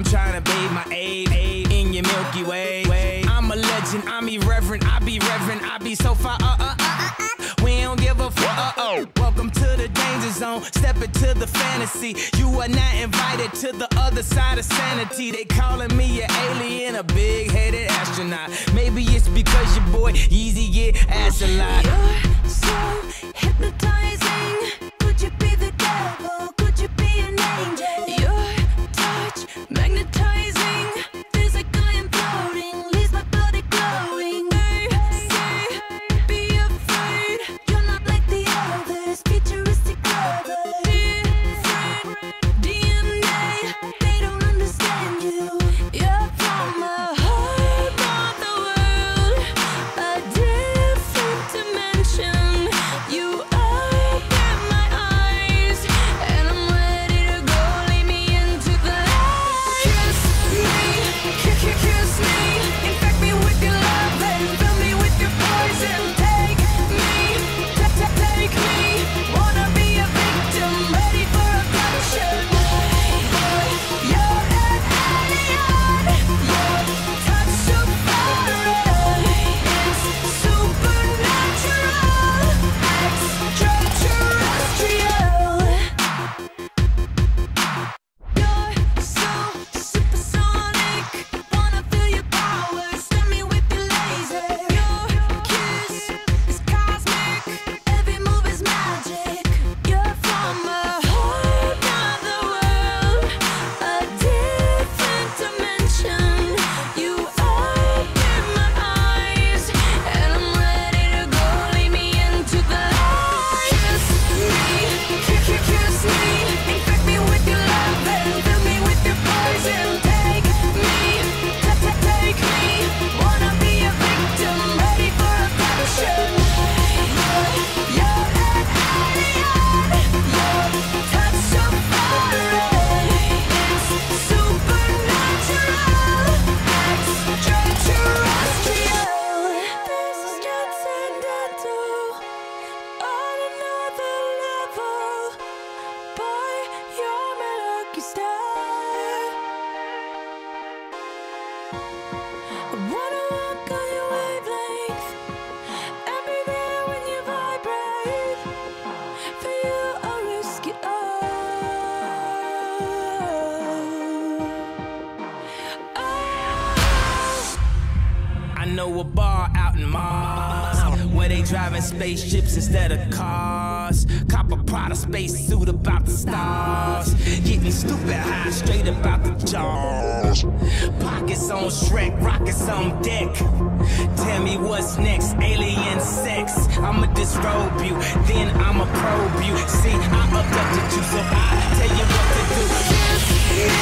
I'm trying to bathe my aid, aid in your Milky Way. I'm a legend, I'm irreverent, I be reverent, I be so far. Uh, uh, uh, uh, uh. We don't give a fuck. Uh, oh. Welcome to the danger zone, step into the fantasy. You are not invited to the other side of sanity. They calling me an alien, a big headed astronaut. Maybe it's because your boy Yeezy get ass a lot. You're so hypnotizing. I wanna walk on your wavelength and be there when you vibrate. For you, I'll risk it all. I know a bar out in Mars where they driving spaceships instead of cars. Cop a Prada space suit about the stars. Getting stupid high straight about the jaws. Pockets on Shrek, rockets on deck. Tell me what's next, alien sex. I'ma disrobe you, then I'ma probe you. See, I abducted you, so I tell you what to do.